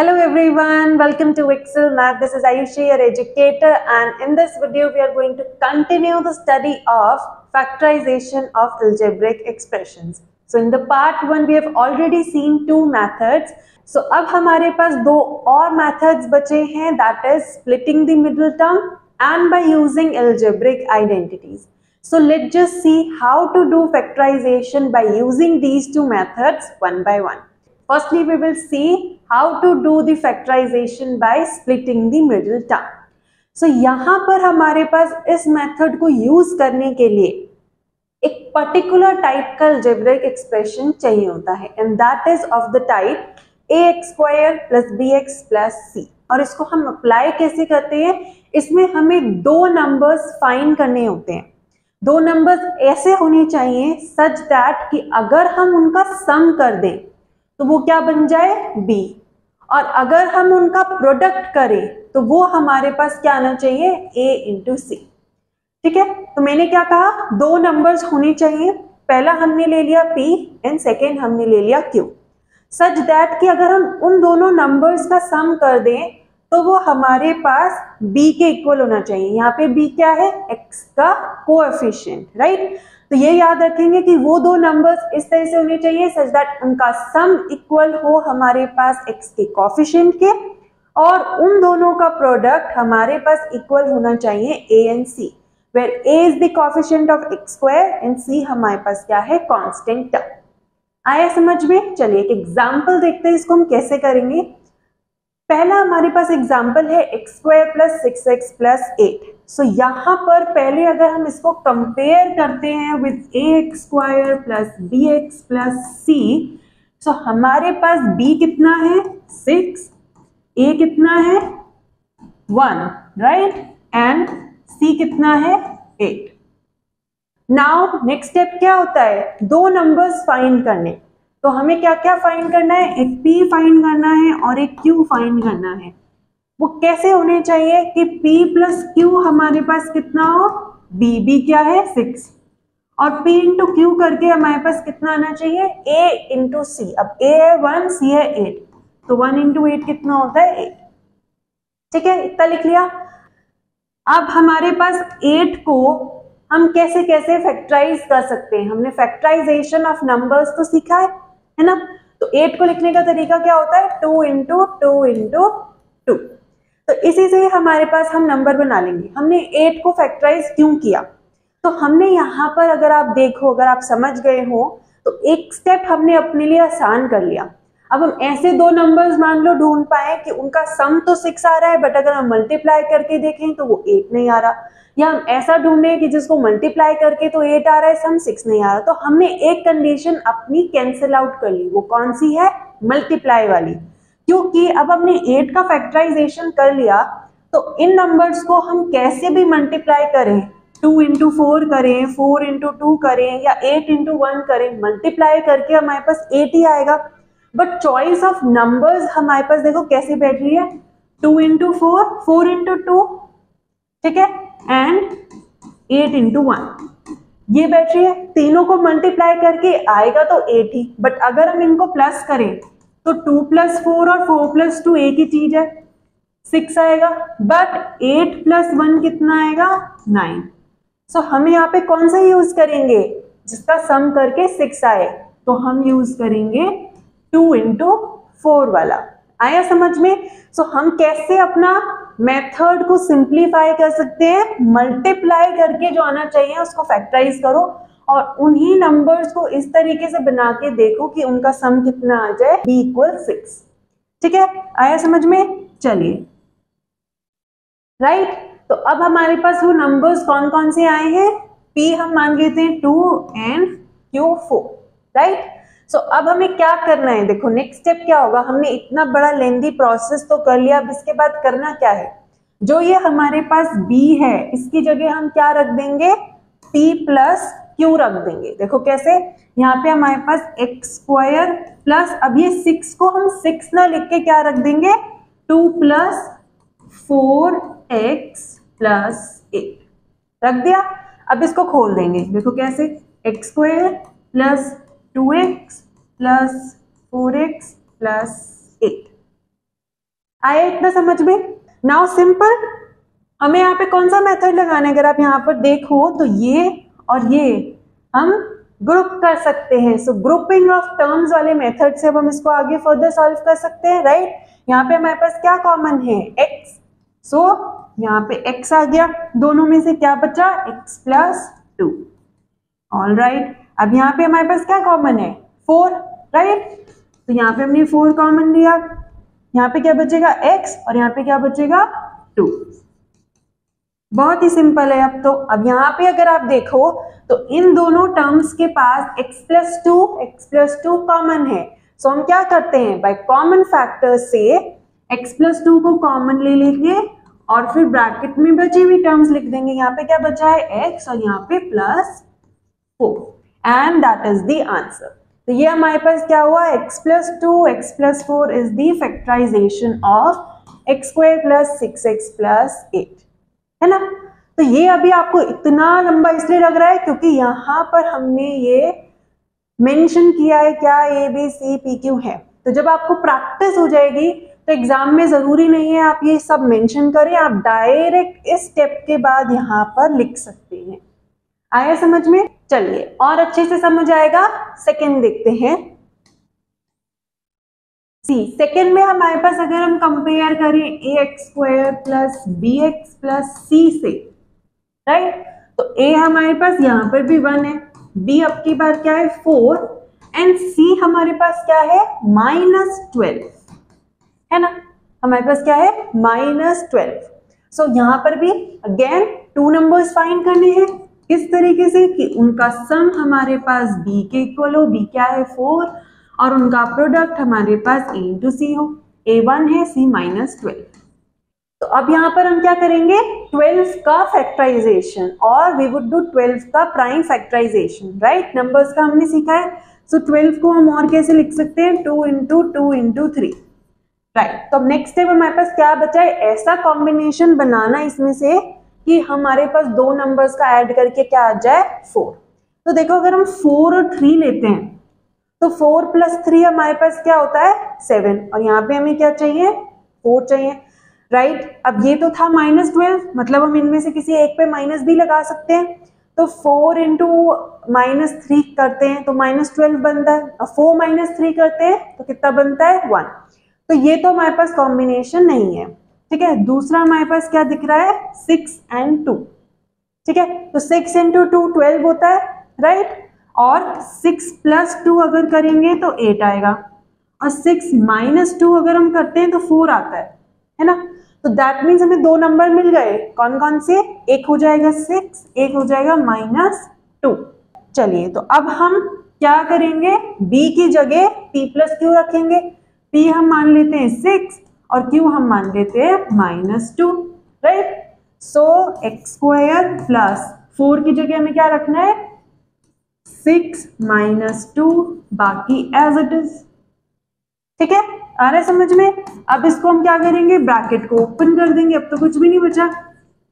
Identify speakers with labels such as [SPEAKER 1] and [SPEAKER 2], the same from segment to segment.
[SPEAKER 1] Hello everyone, welcome to Excel Math. This is Ayushi, your educator, and in this video we are going to continue the study of factorization of algebraic expressions. So in the part 1 we have already seen two methods. So अब हमारे पास दो और methods बचे हैं that is splitting the middle term and by using algebraic identities. So let's just see how to do factorization by using these two methods one by one. Firstly, we will see how to do the factorization by splitting the middle term. So हमारे पास इस method को use करने के लिए एक particular type का algebraic expression चाहिए होता है and that is of the type A X square plus B X plus C और इसको हम अप्लाई कैसे करते हैं? इसमें हमें दो नंबर्स फाइन करने होते हैं। दो नंबर्स ऐसे होने चाहिए सच दैट कि अगर हम उनका सम कर दें तो वो क्या बन जाए? बी और अगर हम उनका प्रोडक्ट करें तो वो हमारे पास क्या आना चाहिए? ए इंटू सी ठीक है? तो मैंने क्या कहा? दो नंबर्स होने चाहिए। पहला हमने ले लिया पी एंड सेकेंड हमने ले लिया क्यू सच दैट कि अगर हम उन दोनों नंबर्स का सम कर दें तो वो हमारे पास b के इक्वल होना चाहिए। यहाँ पे b क्या है? X का कोएफिशिएंट राइट तो ये याद रखेंगे कि वो दो नंबर्स इस तरह से होने चाहिए सच दैट उनका सम इक्वल हो हमारे पास x के कोफिशियंट के, और उन दोनों का प्रोडक्ट हमारे पास इक्वल होना चाहिए A and C where a is the coefficient of x square and c हमारे पास क्या है कांस्टेंट टर्म आया समझ में? चलिए एक एग्ज़ाम्पल देखते हैं, इसको हम कैसे करेंगे? पहला हमारे पास एग्ज़ाम्पल है X square plus six X plus eight so यहाँ पर पहले अगर हम इसको कंपेयर करते हैं with A X square plus B X plus C so हमारे पास b कितना है? सिक्स a कितना है? वन राइट एंड c कितना है? एट नाउ नेक्स्ट स्टेप क्या होता है? दो नंबर्स फाइंड करने। तो हमें क्या क्या फाइंड करना है? एक पी फाइंड करना है और एक क्यू फाइंड करना है। वो कैसे होने चाहिए कि पी प्लस क्यू हमारे पास कितना हो? B B क्या है? सिक्स और P इंटू क्यू करके हमारे पास कितना आना चाहिए? A इंटू सी अब A है वन सी है एट तो वन इंटू एट कितना होता है? एट ठीक है? इतना लिख लिया? अब हमारे पास एट को हम कैसे कैसे फैक्टराइज कर सकते हैं? हमने फैक्टराइजेशन ऑफ़ नंबर्स तो सीखा है। है ना? तो एट को लिखने का तरीका क्या होता है? Two into two into two तो इसी से हमारे पास हम नंबर बना लेंगे। हमने एट को फैक्टराइज क्यों किया? तो हमने यहाँ पर अगर आप देखो, अगर आप समझ गए हो तो एक स्टेप हमने अपने लिए आसान कर लिया। अब हम ऐसे दो नंबर्स मान लो, ढूंढ पाए कि उनका सम तो सिक्स आ रहा है बट अगर हम मल्टीप्लाई करके देखें तो वो एट नहीं आ रहा। या हम ऐसा ढूंढे कि जिसको मल्टीप्लाई करके तो एट आ रहा है सम सिक्स नहीं आ रहा। तो हमने एक कंडीशन अपनी कैंसिल आउट कर ली। वो कौन सी है? मल्टीप्लाई वाली। क्योंकि अब हमने एट का फैक्टराइजेशन कर लिया तो इन नंबर्स को हम कैसे भी मल्टीप्लाई करें। टू इंटू फोर करें फोर इंटू टू करें, या एट इंटू वन करें मल्टीप्लाई करके हमारे पास एट ही आएगा। बट चॉइस ऑफ़ नंबर्स हमारे पास देखो कैसे बैठ रही है। Two into four four into two ठीक है? एंड एट इंटू वन ये बैठ रही है तीनों को मल्टीप्लाई करके आएगा तो एट ही बट अगर हम इनको प्लस करें तो टू प्लस फोर और फोर प्लस टू एक ही चीज़ है। सिक्स आएगा बट एट प्लस वन कितना आएगा? नाइन सो so, हम यहाँ पे कौन सा यूज़ करेंगे? जिसका सम करके सिक्स आए तो हम यूज़ करेंगे टू इंटू फोर वाला। आया समझ में? सो so, हम कैसे अपना मेथड को सिंप्लीफाई कर सकते हैं? मल्टीप्लाई करके जो आना चाहिए उसको फैक्टराइज करो और उन्हीं नंबर्स को इस तरीके से बना के देखो कि उनका सम कितना आ जाए। बी इक्वल सिक्स ठीक है? आया समझ में? चलिए। Right right? तो अब हमारे पास वो नंबर्स कौन कौन से आए हैं? पी हम मान लेते हैं two and Q four right so so, अब हमें क्या करना है? देखो नेक्स्ट स्टेप क्या होगा? हमने इतना बड़ा लेंदी प्रोसेस तो कर लिया अब इसके बाद करना क्या है? जो ये हमारे पास b है इसकी जगह हम क्या रख देंगे? P प्लस क्यू रख देंगे। देखो कैसे? यहाँ पे हमारे पास एक्स स्क्वायर प्लस अब ये सिक्स को हम सिक्स ना लिख के क्या रख देंगे? Two plus four X plus eight रख दिया? अब इसको खोल देंगे। देखो कैसे? X square plus two X plus four X plus eight आया इतना समझ में? नाउ सिंपल हमें यहाँ पे कौन सा मेथड लगाना है? अगर आप यहाँ पर देखो तो ये और ये हम ग्रुप कर सकते हैं। सो ग्रुपिंग ऑफ़ टर्म्स वाले मेथड से अब हम इसको आगे फर्दर सॉल्व कर सकते हैं राइट right? यहाँ पे हमारे पास क्या कॉमन है? X. सो so, यहाँ पे x आ गया। दोनों में से क्या बचा? X plus two all right अब यहाँ पे हमारे पास क्या कॉमन है? फोर राइट तो यहाँ पे हमने फोर कॉमन लिया। यहाँ पे क्या बचेगा? एक्स और यहाँ पे क्या बचेगा? टू बहुत ही सिंपल है अब तो। अब यहाँ पे अगर आप देखो तो इन दोनों टर्म्स के पास x plus two X plus two common है। सो हम क्या करते हैं? बाय कॉमन फैक्टर से x प्लस टू को कॉमन ले लेंगे और फिर ब्रैकेट में बची हुई टर्म्स लिख देंगे। यहाँ पे क्या बचा है? X और यहाँ पे plus four and that is the answer तो ये हमारे पास क्या हुआ? X plus two x plus four is the factorisation of x square plus six x plus eight है ना? तो ये अभी आपको इतना लंबा इसलिए लग रहा है क्योंकि यहाँ पर हमने ये मेंशन किया है क्या a b c p q है। तो जब आपको प्रैक्टिस हो जाएगी तो एग्ज़ाम में ज़रूरी नहीं है आप ये सब मेंशन करें, आप डायरेक्ट इस स्टेप के बाद यहाँ पर लिख सकते हैं। आया समझ में? चलिए, और अच्छे से समझ आएगा। सेकेंड देखते हैं। सी सेकेंड में हमारे पास अगर हम कंपेयर करें a x square plus b x plus c से राइट तो ए हमारे पास यहाँ पर भी वन है। बी अब की बार क्या है? फोर एंड सी हमारे पास क्या है? माइनस ट्वेल्व है ना? हमारे पास क्या है? माइनस ट्वेल्व सो यहाँ पर भी अगेन टू नंबर्स फाइंड करने हैं। किस तरीके से कि उनका सम हमारे पास बी के इक्वल हो बी क्या है? फोर और उनका प्रोडक्ट हमारे पास ए इंटू सी हो। ए वन है सी माइनस ट्वेल्व तो अब यहाँ पर हम क्या करेंगे? 12 का फैक्टराइजेशन और वी वुड डू 12 का प्राइम फैक्टराइजेशन राइट नंबर्स का हमने सीखा है। सो so 12 को हम और कैसे लिख सकते हैं? Two into two into three right तो नेक्स्ट स्टेप हमारे पास क्या बचा है? ऐसा कॉम्बिनेशन बनाना इसमें से कि हमारे पास दो नंबर्स का ऐड करके क्या आ जाए? फोर तो देखो, अगर हम फोर और थ्री लेते हैं तो फोर प्लस थ्री हमारे पास क्या होता है? सेवन और यहाँ पे हमें क्या चाहिए? फोर चाहिए. Right right? अब ये तो था माइनस ट्वेल्व मतलब हम इनमें से किसी एक पे माइनस भी लगा सकते हैं. तो फोर इंटू माइनस थ्री करते हैं तो माइनस ट्वेल्व बनता है. और फोर माइनस थ्री करते हैं तो कितना बनता है? वन तो ये तो हमारे पास कॉम्बिनेशन नहीं है. ठीक है? दूसरा हमारे पास क्या दिख रहा है? सिक्स एंड टू ठीक है? तो सिक्स इंटू टू ट्वेल्व होता है राइट और सिक्स प्लस टू अगर करेंगे तो एट आएगा। और सिक्स माइनस टू अगर हम करते हैं तो फोर आता है है ना? तो दैट मीन्स हमें दो नंबर मिल गए। कौन कौन से? एक हो जाएगा सिक्स एक हो जाएगा माइनस टू चलिए तो अब हम क्या करेंगे? B की जगह p प्लस क्यू रखेंगे। P हम मान लेते हैं सिक्स और q हम मान लेते हैं? Minus two right so x square plus four की जगह हमें क्या रखना है? सिक्स माइनस टू बाकी एज इट इज़ ठीक है? आ रहा है समझ में? अब इसको हम क्या करेंगे? ब्रैकेट को ओपन कर देंगे। अब तो कुछ भी नहीं बचा।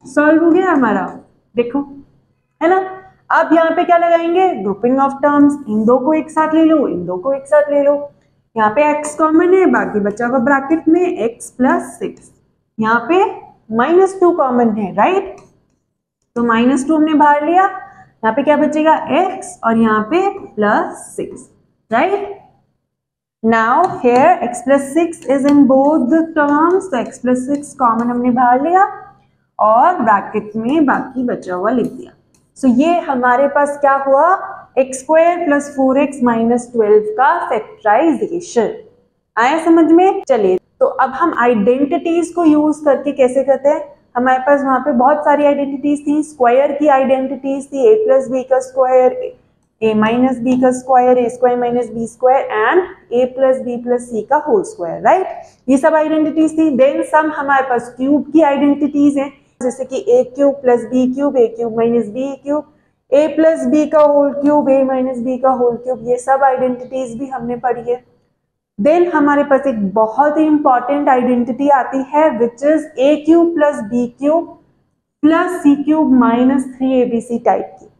[SPEAKER 1] सॉल्व हो गया हमारा। देखो, है ना? अब यहाँ पे क्या लगाएँगे? ग्रुपिंग ऑफ़ टर्म्स इन दो को एक साथ ले लो, इन दो को एक साथ ले लो। यहाँ पे x कॉमन है बाकी बचा हुआ ब्रैकेट में x प्लस सिक्स यहाँ पे माइनस टू कॉमन है राइट तो माइनस टू हमने बाहर लिया। यहाँ पे क्या बचेगा? X और यहाँ पे plus six right now here x plus six is in both terms तो x प्लस सिक्स कॉमन हमने बाहर लिया और ब्रैकेट में बाकी बचा हुआ लिख दिया। सो so, ये हमारे पास क्या हुआ? X square plus four x minus twelve का फैक्टराइजेशन आया समझ में? चलिए तो अब हम आइडेंटिटीज को यूज़ करके कैसे करते हैं? हमारे पास वहाँ पे बहुत सारी आइडेंटिटीज थी। स्क्वायर की आइडेंटिटीज थी। ए प्लस बी का स्क्वायर ए माइनस बी का square a square minus b square and a plus b plus c का होल स्क्वायर राइट ये सब आइडेंटिटीज थी। देन सम हमारे पास क्यूब की आइडेंटिटीज हैं। जैसे कि a cube plus b cube a cube minus b cube a plus b का whole cube a minus b का होल क्यूब ये सब आइडेंटिटीज भी हमने पढ़ी है। देन हमारे पास एक बहुत ही इंपॉर्टेंट आइडेंटिटी आती है which is a cube plus b cube plus c cube minus three a b c type की।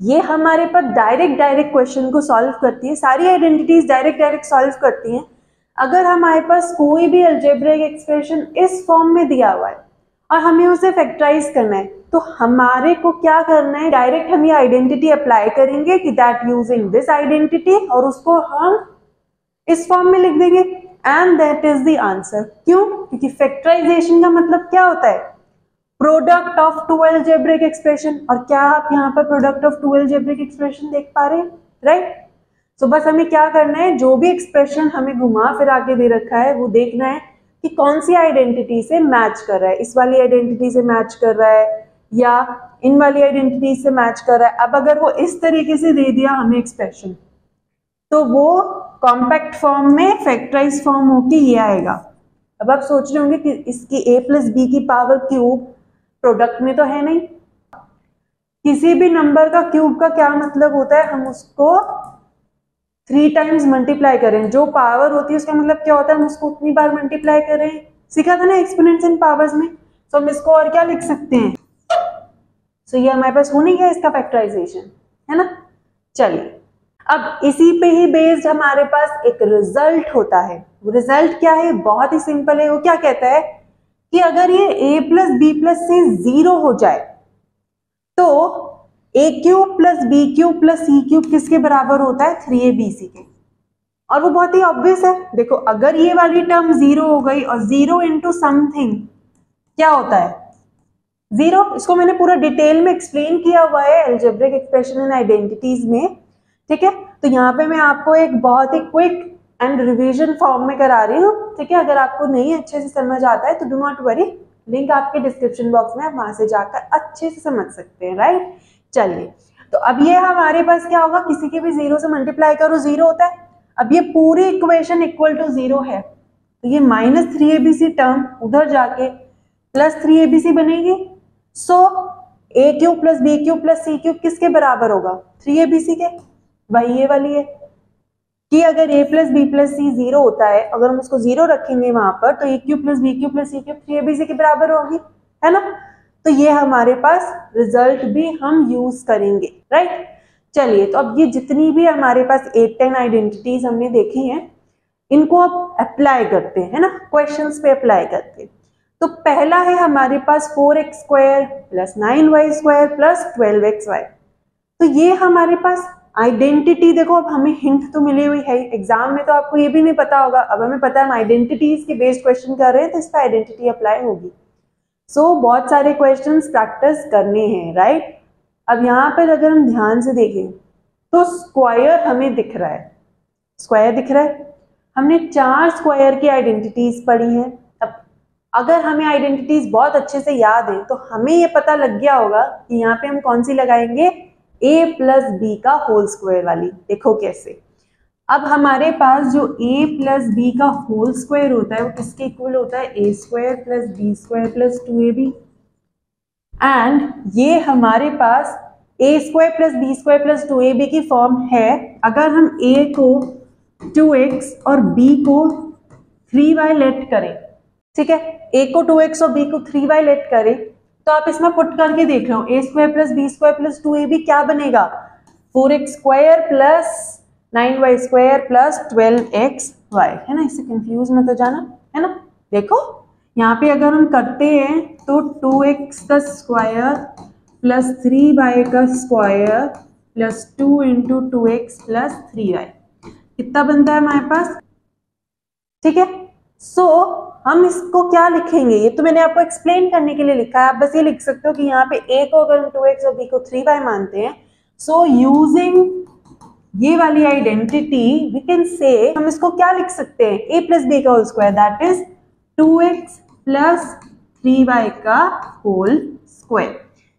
[SPEAKER 1] ये हमारे पास डायरेक्ट डायरेक्ट क्वेश्चन को सॉल्व करती है, सारी आइडेंटिटीज डायरेक्ट डायरेक्ट सॉल्व करती हैं। अगर हमारे पास कोई भी अल्जेब्रिक एक्सप्रेशन इस फॉर्म में दिया हुआ है, और हमें उसे फैक्टराइज करना है तो हमारे को क्या करना है? डायरेक्ट हम ये आइडेंटिटी अप्लाई करेंगे कि दैट यूजिंग दिस आइडेंटिटी और उसको हम इस फॉर्म में लिख देंगे। And that is the answer क्यों? क्योंकि फैक्टराइजेशन का मतलब क्या होता है? Product of two algebraic expression और क्या आप यहाँ पर product of two algebraic expression देख पा रहे हैं? राइट सो बस हमें क्या करना है? जो भी एक्सप्रेशन हमें घुमा फिरा के दे रखा है, वो देखना है कि कौन सी आइडेंटिटी से मैच कर रहा है। इस वाली आइडेंटिटी से मैच कर रहा है। या इन वाली आइडेंटिटी से मैच कर रहा है। अब अगर वो इस तरीके से दे दिया हमें एक्सप्रेशन तो वो कॉम्पैक्ट फॉर्म में फैक्टराइज फॉर्म होके ये आएगा। अब आप सोच रहे होंगे कि इसकी ए प्लस बी की पावर क्यूब प्रोडक्ट में तो है नहीं। किसी भी नंबर का क्यूब का क्या मतलब होता है? हम उसको थ्री टाइम्स मल्टीप्लाई करें। जो पावर होती है, उसका मतलब क्या होता है? हम उसको उतनी बार मल्टीप्लाई करें। सीखा था ना एक्सपोनेंट्स इन पावर्स में? तो हम इसको और क्या लिख सकते हैं? सो so, ये हमारे पास हो नहीं गया इसका फैक्टराइजेशन है ना? चलिए अब इसी पे ही बेस्ड हमारे पास एक रिज़ल्ट होता है। रिज़ल्ट क्या है? बहुत ही सिंपल है। वो क्या कहता है? कि अगर ये a plus b plus c zero हो जाए तो a cube plus b cube plus c cube किसके बराबर होता है? थ्री ए बी सी के। और वो बहुत ही ऑब्वियस है। देखो अगर ये वाली टर्म ज़ीरो हो गई और ज़ीरो इंटू समथिंग क्या होता है? ज़ीरो इसको मैंने पूरा डिटेल में एक्सप्लेन किया हुआ है एल्जेब्रिक एक्सप्रेशन एंड आइडेंटिटीज में, ठीक है? तो यहाँ पे मैं आपको एक बहुत ही क्विक एंड रिवीजन फॉर्म में करा रही हूँ, ठीक है? अगर आपको नहीं अच्छे से समझ आता है तो डू नॉट वरी लिंक आपके डिस्क्रिप्शन बॉक्स में आप वहाँ से जाकर अच्छे से समझ सकते हैं राइट चलिए तो अब ये हमारे पास क्या होगा? किसी के भी ज़ीरो से मल्टीप्लाई करो ज़ीरो होता है। अब ये पूरी इक्वेशन इक्वल टू ज़ीरो है। तो ये माइनस थ्री एबीसी टर्म उधर जाके plus three a b c बनेगी। So a cube plus b cube plus c cube किसके बराबर होगा? थ्री एबीसी के? वही ये वाली है। कि अगर a plus b plus c zero होता है, अगर हम उसको ज़ीरो रखेंगे वहाँ पर तो a cube plus b cube plus c cube three a b c के बराबर होगी। है ना? तो ये हमारे पास रिज़ल्ट भी हम यूज़ करेंगे राइट चलिए तो अब ये जितनी भी हमारे पास एट टेन आइडेंटिटीज हमने देखी हैं, इनको अब अप्लाई करते हैं ना? क्वेश्चंस पे अप्लाई करते हैं। तो पहला है हमारे पास four x square plus nine y square plus twelve x y तो ये हमारे पास आइडेंटिटी देखो अब हमें हिंट तो मिली हुई है एग्ज़ाम में तो आपको ये भी नहीं पता होगा। अब हमें पता है हम आइडेंटिटीज के बेस्ड क्वेश्चन कर रहे हैं तो इस पर आइडेंटिटी अप्लाई होगी। सो so, बहुत सारे क्वेश्चंस प्रैक्टिस करने हैं राइट अब यहाँ पर अगर हम ध्यान से देखें तो स्क्वायर हमें दिख रहा है। स्क्वायर दिख रहा है। हमने चार स्क्वायर की आइडेंटिटीज पढ़ी है। अगर हमें आइडेंटिटीज बहुत अच्छे से याद है तो हमें ये पता लग गया होगा कि यहाँ पे हम कौन सी लगाएँगे? ए प्लस बी का होल स्क्वायर वाली। देखो कैसे। अब हमारे पास जो a प्लस बी का होल स्क्वायर होता है, वो किसके इक्वल होता है? A square plus b square plus two a b and ये हमारे पास a square plus b square plus two a b की फॉर्म है। अगर हम a को टू एक्स और b को थ्री वाई लेट करें, ठीक है? A को टू एक्स और बी को थ्री वाई लेट करें तो आप इसमें पुट करके देख हो a square plus b square plus two a b क्या बनेगा? Four x square plus nine y square plus twelve x y. है ना? इससे कंफ्यूज मत हो जाना है ना? देखो यहाँ पे अगर हम करते हैं तो टू एक्स का स्क्वायर प्लस थ्री वाई का square plus two into two x plus three y कितना बनता है हमारे पास? ठीक है? सो so, हम इसको क्या लिखेंगे? ये तो मैंने आपको एक्सप्लेन करने के लिए लिखा है। आप बस ये लिख सकते हो कि यहाँ पे ए को अगर हम टू एक्स और बी को थ्री वाई मानते हैं सो यूजिंग ये वाली आइडेंटिटी वी कैन से हम इसको क्या लिख सकते हैं? ए प्लस बी का whole square that is two x plus three y का होल स्क्वायर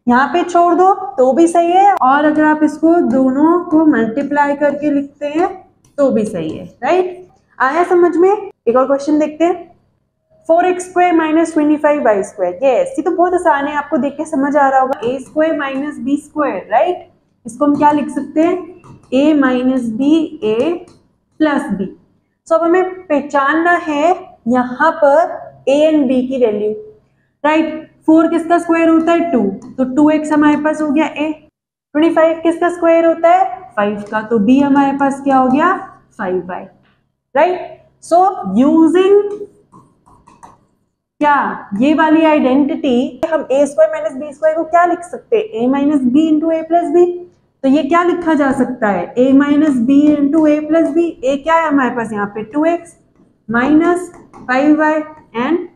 [SPEAKER 1] यहाँ पे छोड़ दो तो भी सही है। और अगर आप इसको दोनों को मल्टीप्लाई करके लिखते हैं तो भी सही है राइट आया समझ में? एक और क्वेश्चन देखते हैं। Four x square minus twenty five y square ये तो बहुत आसान है, आपको देख के समझ आ रहा होगा। A square minus b square right इसको हम क्या लिख सकते हैं? A minus b a plus b so अब हमें पहचानना है यहाँ पर ए एंड बी की वैल्यू राइट फोर किसका स्क्वायर होता है? टू तो टू एक्स हमारे पास हो गया ए ट्वेंटी फाइव किसका स्क्वायर होता है? फाइव का. तो बी हमारे पास क्या हो गया? Five y right so using क्या ये वाली आइडेंटिटी हम a square minus b square को क्या लिख सकते हैं? A minus b into a plus b तो ये क्या लिखा जा सकता है? A minus b into a plus b a क्या है हमारे पास यहाँ पे? Two x minus five y and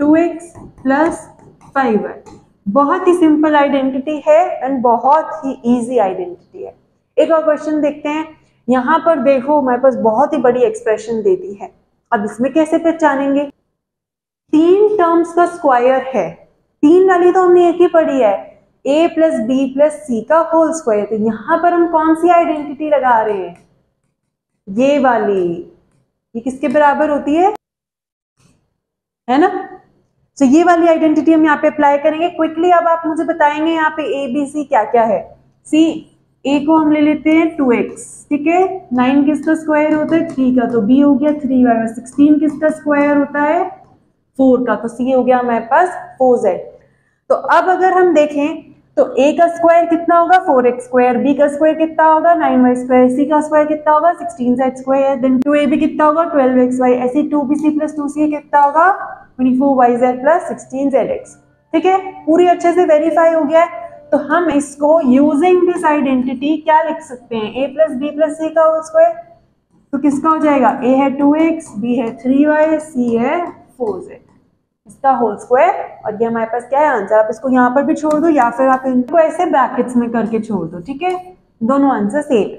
[SPEAKER 1] two x plus five y बहुत ही सिंपल आइडेंटिटी है एंड बहुत ही इजी आइडेंटिटी है. एक और क्वेश्चन देखते हैं. यहाँ पर देखो, हमारे पास बहुत ही बड़ी एक्सप्रेशन दे दी है. अब इसमें कैसे पहचानेंगे? तीन टर्म्स का स्क्वायर है। तीन वाली तो हमने एक ही पढ़ी है। A plus b plus c का होल स्क्वायर तो यहाँ पर हम कौन सी आइडेंटिटी लगा रहे हैं? ये वाली। ये किसके बराबर होती है? है ना? तो ये वाली आइडेंटिटी हम यहाँ पे अप्लाई करेंगे। क्विकली अब आप मुझे बताएँगे यहाँ पे ए बी सी क्या क्या है। सी ए को हम ले लेते हैं टू एक्स ठीक है? नाइन किसका स्क्वायर होता है? थ्री का। तो बी हो गया थ्री वाई सिक्सटीन किसका स्क्वायर होता है? फोर का तो सी हो गया हमारे पास फोर जेड तो अब अगर हम देखें तो ए का स्क्वायर कितना होगा? फोर एक्स स्क्वायर बी का स्क्वायर कितना होगा? नाइन वाई स्क्वायर सी का स्क्वायर कितना होगा? Sixteen z square then two a b कितना होगा? ट्वेल्व एक्स वाई ऐसे two b c plus two c कितना होगा? Twenty four y z plus sixteen z x ठीक है? पूरी अच्छे से वेरीफाई हो गया है। तो हम इसको यूजिंग दिस आइडेंटिटी क्या लिख सकते हैं? A plus b plus c का स्क्वायर तो किसका हो जाएगा? ए है टू एक्स बी है थ्री वाई सी है फोर जेड इसका होल स्क्वायर और ये हमारे पास क्या है आंसर आप इसको यहाँ पर भी छोड़ दो या फिर आप इनको ऐसे ब्रैकेट्स में करके छोड़ दो, ठीक है? दोनों आंसर सेम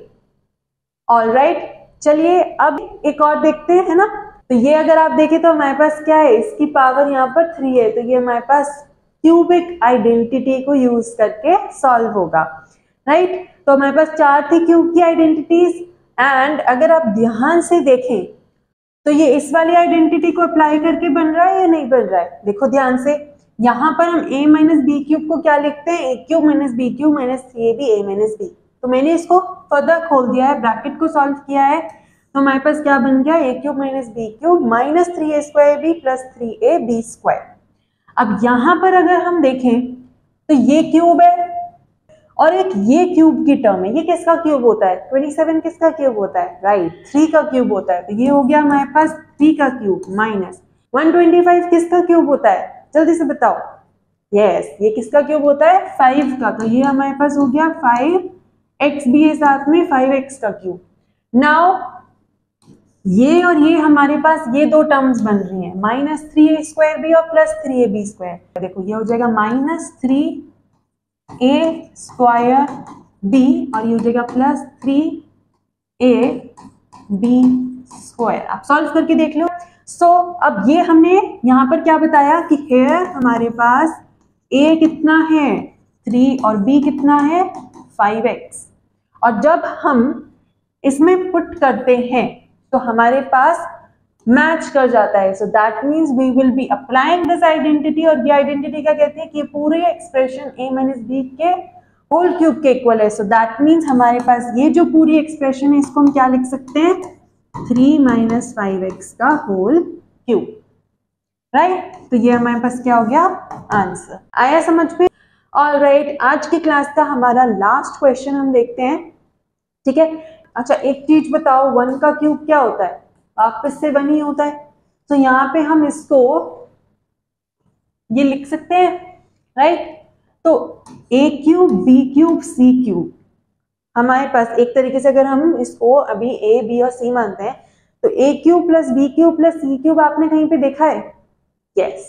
[SPEAKER 1] ऑल राइट चलिए, अब एक और देखते हैं ना? तो ये अगर आप देखें तो हमारे पास क्या है? इसकी पावर यहाँ पर थ्री है तो ये हमारे पास क्यूबिक आइडेंटिटी को यूज़ करके सॉल्व होगा राइट तो हमारे पास चार थी क्यूब की आइडेंटिटीज एंड अगर आप ध्यान से देखें तो ये इस वाली आइडेंटिटी को अप्लाई करके बन रहा है या नहीं बन रहा है? देखो ध्यान से, यहाँ पर हम a माइनस बी क्यूब को क्या लिखते हैं? A cube minus b cube minus three a b a minus b तो मैंने इसको फर्दर खोल दिया है ब्रैकेट को सॉल्व किया है। तो हमारे पास क्या बन गया? A cube minus b cube minus three a square b plus three a b square अब यहाँ पर अगर हम देखें तो ये क्यूब है और एक ये क्यूब की टर्म है। ये किसका क्यूब होता है? 27 किसका क्यूब होता है? Right right. थ्री का क्यूब होता है। तो ये हो गया हमारे पास थ्री का क्यूब माइनस 125 किसका क्यूब होता है? जल्दी से बताओ। यस yes, ये किसका क्यूब होता है? फाइव का। तो ये हमारे पास हो गया फाइव एक्स भी है साथ में फाइव एक्स का क्यूब नाउ ये और ये हमारे पास ये दो टर्म्स बन रही हैं। Minus three a square b और plus three a b square देखो ये हो जाएगा minus three a square b और ये हो जाएगा plus three a b square आप सॉल्व करके देख लो. सो so, अब ये हमने यहाँ पर क्या बताया कि हेयर हमारे पास ए कितना है? थ्री और बी कितना है? फाइव एक्स और जब हम इसमें पुट करते हैं तो हमारे पास मैच कर जाता है। So that means we will be applying this identity और ये आइडेंटिटी क्या कहते हैं कि पूरे एक्सप्रेशन ए माइनस बी के होल क्यूब के इक्वल है। सो दैट मीन्स हमारे पास ये जो पूरी एक्सप्रेशन है, इसको हम क्या लिख सकते हैं? थ्री माइनस फाइव एक्स का होल क्यूब राइट तो ये हमारे पास क्या हो गया? आंसर आया समझ में? ऑल राइट आज की क्लास का हमारा लास्ट क्वेश्चन हम देखते हैं। ठीक है? अच्छा एक चीज़ बताओ वन का क्यूब क्या होता है? वापस से वन ही होता है? तो यहाँ पे हम इसको ये लिख सकते हैं राइट तो a cube b cube c cube हमारे पास एक तरीके से अगर हम इसको अभी ए बी और सी मानते हैं तो a cube plus b cube plus c cube आपने कहीं पे देखा है? Yes yes.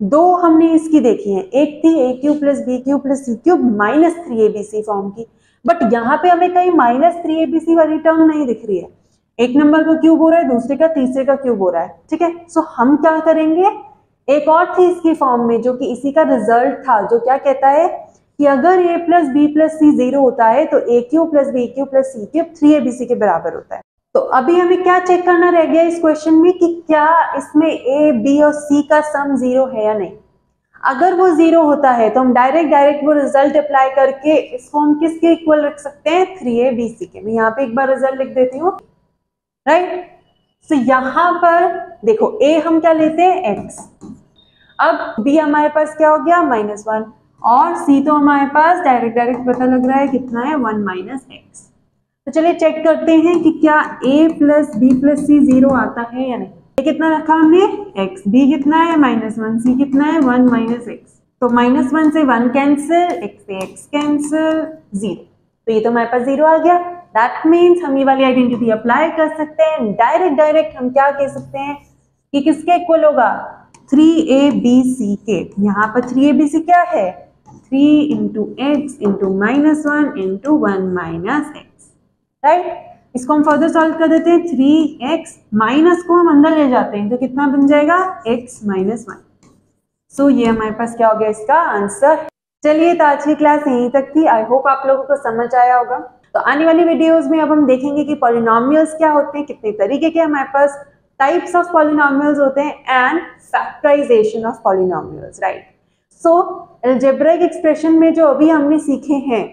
[SPEAKER 1] दो हमने इसकी देखी है। एक थी a cube plus b cube plus c cube minus three a b c form की। बट यहाँ पे हमें कहीं minus three a b c वाली टर्म नहीं दिख रही है। एक नंबर का क्यूब हो रहा है, दूसरे का, तीसरे का क्यूब हो रहा है, ठीक है? सो हम क्या करेंगे? एक और थी इसकी फॉर्म में, जो कि इसी का रिज़ल्ट था, जो क्या कहता है कि अगर a plus b plus c zero होता है तो a cube plus b cube plus c cube three a b c के बराबर होता है। तो अभी हमें क्या चेक करना रह गया इस क्वेश्चन में कि क्या इसमें ए बी और सी का सम ज़ीरो है या नहीं? अगर वो ज़ीरो होता है तो हम डायरेक्ट डायरेक्ट वो रिज़ल्ट अप्लाई करके इसको हम किसके इक्वल रख सकते हैं? थ्री ए बी सी के। मैं यहाँ पे एक बार रिज़ल्ट लिख देती हूँ। राइट सो यहाँ पर देखो ए हम क्या लेते हैं? एक्स अब बी हमारे पास क्या हो गया? माइनस वन और सी तो हमारे पास डायरेक्ट डायरेक्ट पता लग रहा है कितना है? वन माइनस एक्स तो चलिए चेक करते हैं कि क्या a plus b plus c zero आता है या नहीं। ए कितना रखा हमने? एक्स बी कितना है? माइनस वन सी कितना है? वन माइनस एक्स तो माइनस वन से वन कैंसिल एक्स से एक्स कैंसिल ज़ीरो तो ये तो हमारे पास ज़ीरो आ गया। दैट मीन्स हम ये वाली आइडेंटिटी अप्लाई कर सकते हैं डायरेक्ट डायरेक्ट हम क्या कह सकते हैं कि किसके इक्वल होगा? थ्री ए बी सी के। यहाँ पर थ्री ए बी सी क्या है? Three into x into minus one into one minus x right इसको हम फर्दर सॉल्व कर देते हैं। थ्री एक्स माइनस को हम अंदर ले जाते हैं। तो कितना बन जाएगा? एक्स माइनस वन सो ये हमारे पास क्या हो गया इसका? आंसर चलिए तो आज की क्लास यहीं तक थी। आई होप आप लोगों को समझ आया होगा। तो आने वाली वीडियोस में अब हम देखेंगे कि पॉलिनॉमियल्स क्या होते हैं, कितने तरीके के हमारे पास टाइप्स ऑफ़ पॉलिनॉमियल्स होते हैं and factorisation of polynomials right so algebraic expression में जो अभी हमने सीखे हैं,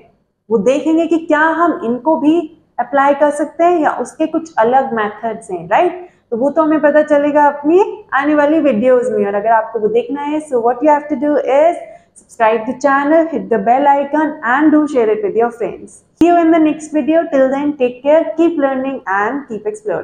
[SPEAKER 1] वो देखेंगे कि क्या हम इनको भी अप्लाई कर सकते हैं या उसके कुछ अलग मेथड्स हैं राइट तो वो तो हमें पता चलेगा अपनी आने वाली वीडियोस में, और अगर आपको वो देखना है so what you have to do is subscribe the channel hit the bell icon and do share it with your friends. See you in the next video. Till then take care keep learning and keep exploring